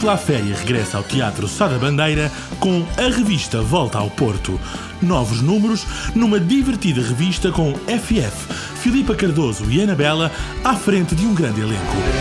Tripla Féria regressa ao Teatro Sá da Bandeira com a revista Volta ao Porto. Novos números numa divertida revista com FF, Filipa Cardoso e Anabela à frente de um grande elenco.